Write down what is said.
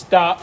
stop